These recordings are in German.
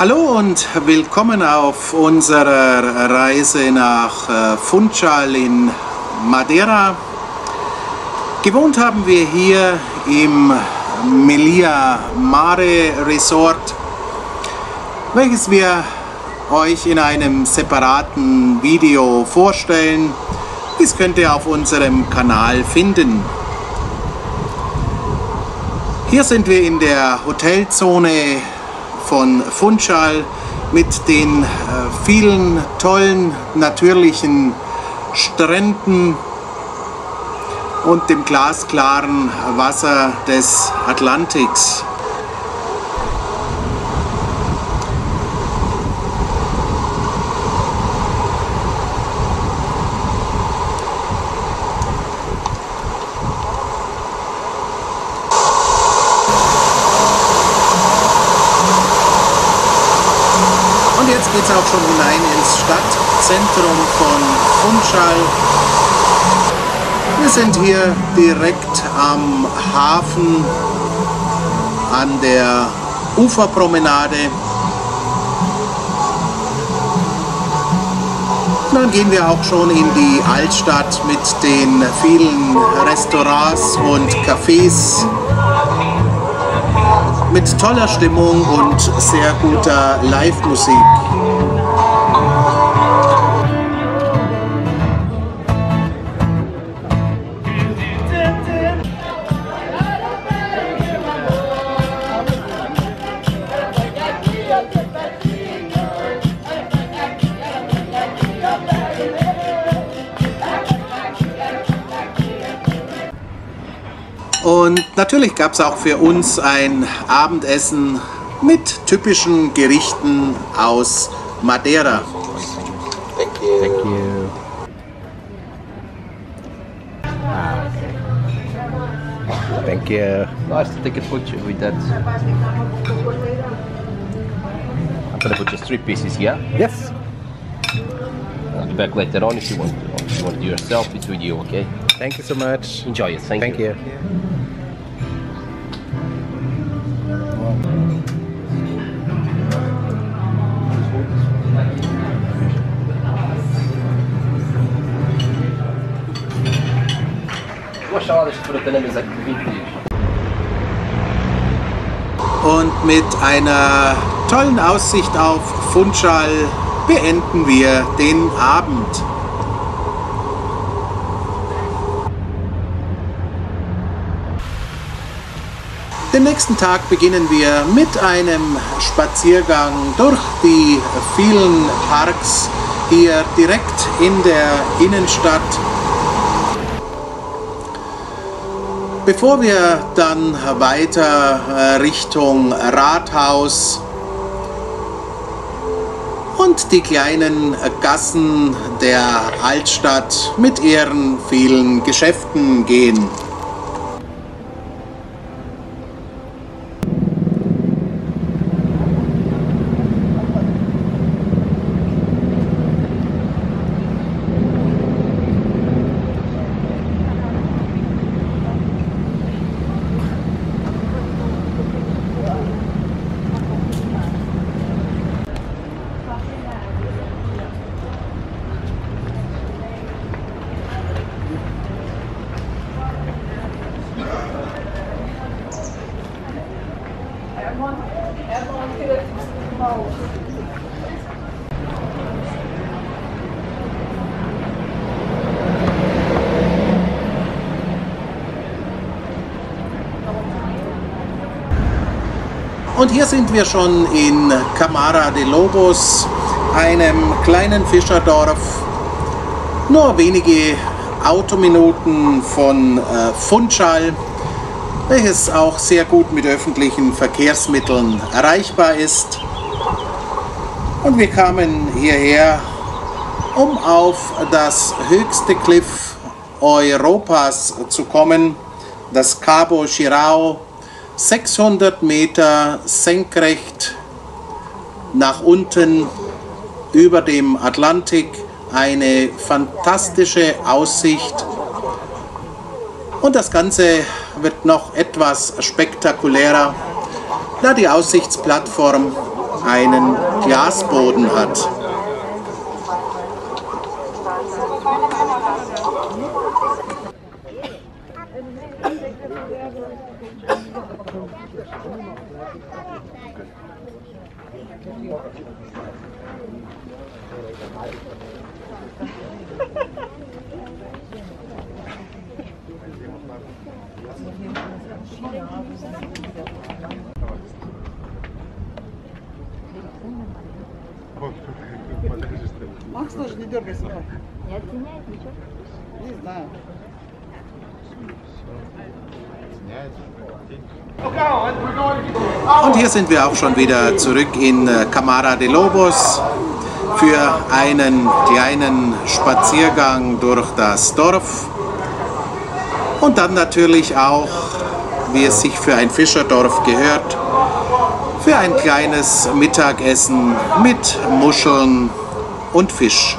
Hallo und willkommen auf unserer Reise nach äh, Funchal in Madeira. Gewohnt haben wir hier im Melia Mare Resort, welches wir euch in einem separaten Video vorstellen. Dies könnt ihr auf unserem Kanal finden. Hier sind wir in der Hotelzone von Funchal mit den äh, vielen tollen natürlichen Stränden und dem glasklaren Wasser des Atlantiks. Geht es auch schon hinein ins Stadtzentrum von Funchal. Wir sind hier direkt am Hafen an der Uferpromenade. Dann gehen wir auch schon in die Altstadt mit den vielen Restaurants und Cafés mit toller Stimmung und sehr guter Live-Musik. Und natürlich gab es auch für uns ein Abendessen mit typischen Gerichten aus Madeira. Thank you. Thank you. Ah, okay. Thank you. Nice to take a picture with that. I'm gonna put just three pieces here. Yes. I'll be back later on if you want. If you want to do yourself, it's with you, okay? Thank you so much. Enjoy it. Thank, Thank you. Mashallah, deixa eu ter na mesa aqui 20 dias. Und mit einer tollen Aussicht auf Funchal beenden wir den Abend. Den nächsten Tag beginnen wir mit einem Spaziergang durch die vielen Parks hier direkt in der Innenstadt. Bevor wir dann weiter äh, Richtung Rathaus und die kleinen Gassen der Altstadt mit ihren vielen Geschäften gehen. Und hier sind wir schon in Camara de Lobos, einem kleinen Fischerdorf, nur wenige Autominuten von äh, Funchal, welches auch sehr gut mit öffentlichen Verkehrsmitteln erreichbar ist. Und wir kamen hierher, um auf das höchste Cliff Europas zu kommen, das Cabo Chirao, 600 Meter senkrecht nach unten über dem Atlantik, eine fantastische Aussicht. Und das Ganze wird noch etwas spektakulärer, da die Aussichtsplattform einen Glasboden hat. не дергайся. давай. Не оттеняет ничего? Не знаю. Und hier sind wir auch schon wieder zurück in äh, Camara de Lobos für einen kleinen Spaziergang durch das Dorf. Und dann natürlich auch, wie es sich für ein Fischerdorf gehört, für ein kleines Mittagessen mit Muscheln und Fisch.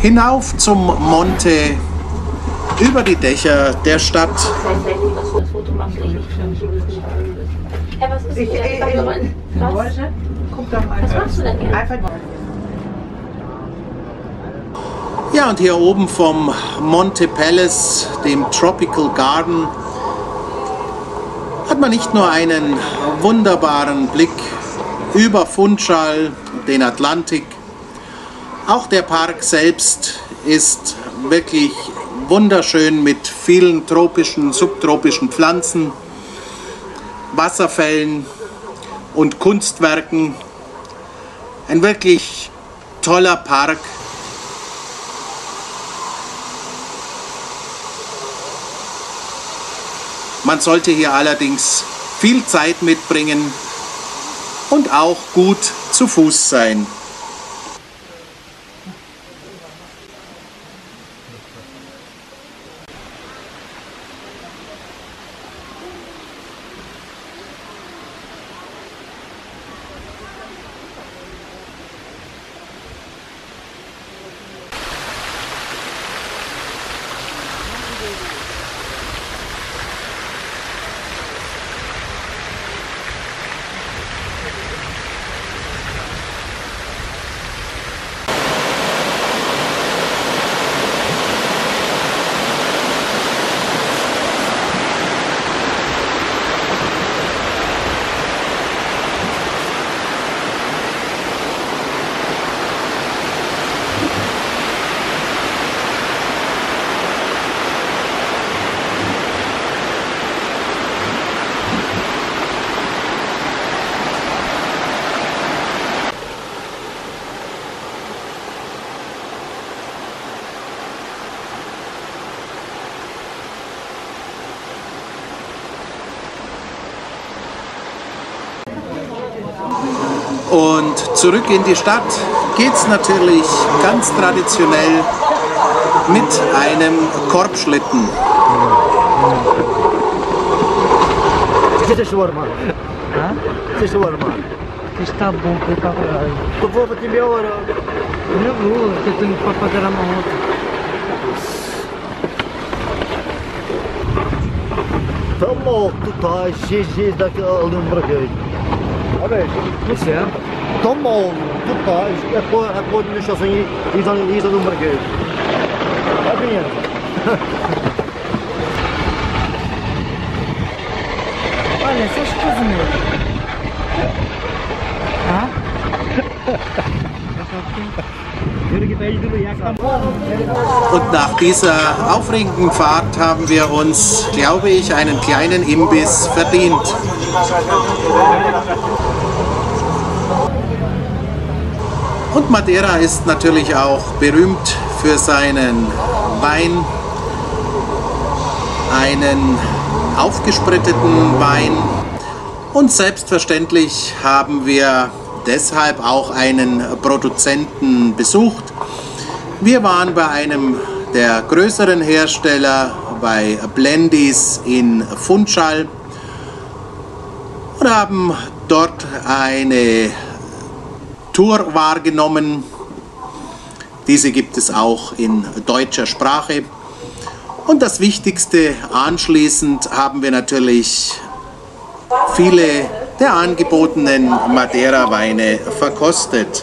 Hinauf zum Monte über die Dächer der Stadt. Ich, ich, hier? Einfach Ja, und hier oben vom Monte Palace, dem Tropical Garden, hat man nicht nur einen wunderbaren Blick über Funchal, den Atlantik, auch der Park selbst ist wirklich wunderschön mit vielen tropischen, subtropischen Pflanzen, Wasserfällen und Kunstwerken. Ein wirklich toller Park. Man sollte hier allerdings viel Zeit mitbringen und auch gut zu Fuß sein. Und zurück in die Stadt geht es natürlich ganz traditionell mit einem Korbschlitten. Você shawarma? ها؟ Você shawarma? Está bom, que tá Tu vou para ti meia hora. Não vou, eu tenho para pagar a mão. Tá mal, tu estás GG daquele número aqui. Olha, É? mal, tu estás. É para é nos sozinho e dar e dar número aqui. Vai bem. Olha, essas coisas mesmo. Hã? Und nach dieser aufregenden Fahrt haben wir uns, glaube ich, einen kleinen Imbiss verdient. Und Madeira ist natürlich auch berühmt für seinen Wein, einen aufgespritteten Wein. Und selbstverständlich haben wir deshalb auch einen Produzenten besucht. Wir waren bei einem der größeren Hersteller, bei Blendys in Funchal und haben dort eine Tour wahrgenommen. Diese gibt es auch in deutscher Sprache. Und das Wichtigste anschließend haben wir natürlich viele der angebotenen Madeira-Weine verkostet.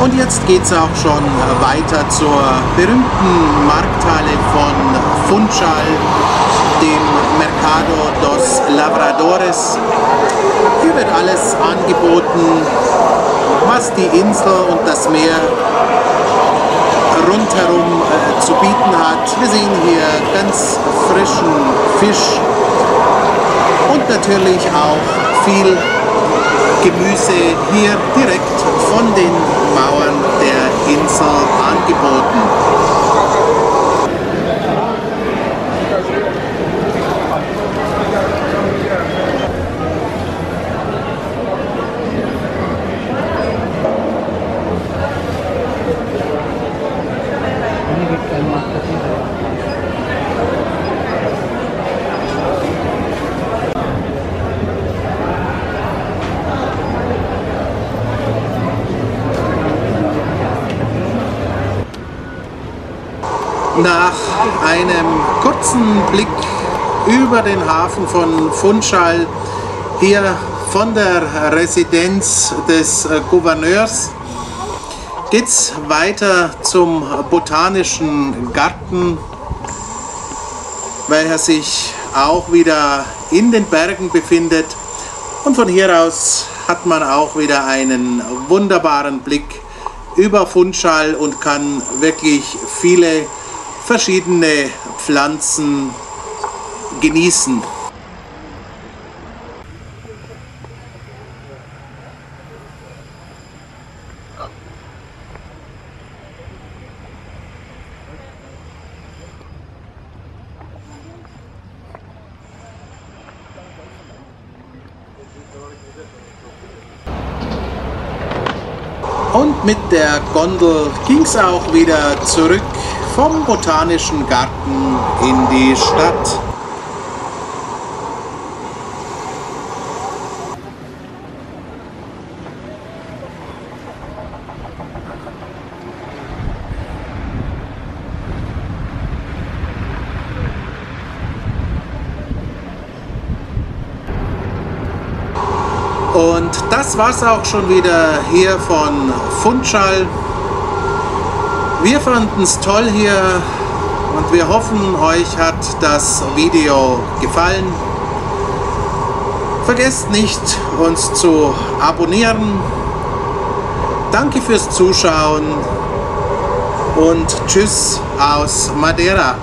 Und jetzt geht es auch schon weiter zur berühmten Markthalle von Funchal, dem Mercado dos Lavradores. Hier wird alles angeboten, was die Insel und das Meer rundherum äh, zu bieten hat. Wir sehen hier ganz frischen Fisch und natürlich auch viel Gemüse hier direkt von den Bauern der Insel angeboten. Nach einem kurzen Blick über den Hafen von Funchal, hier von der Residenz des äh, Gouverneurs, geht es weiter zum Botanischen Garten, welcher sich auch wieder in den Bergen befindet. Und von hier aus hat man auch wieder einen wunderbaren Blick über Funchal und kann wirklich viele verschiedene Pflanzen genießen. Und mit der Gondel ging es auch wieder zurück vom Botanischen Garten in die Stadt. Und das war's auch schon wieder hier von Funchal. Wir fanden es toll hier und wir hoffen, euch hat das Video gefallen. Vergesst nicht, uns zu abonnieren. Danke fürs Zuschauen und Tschüss aus Madeira.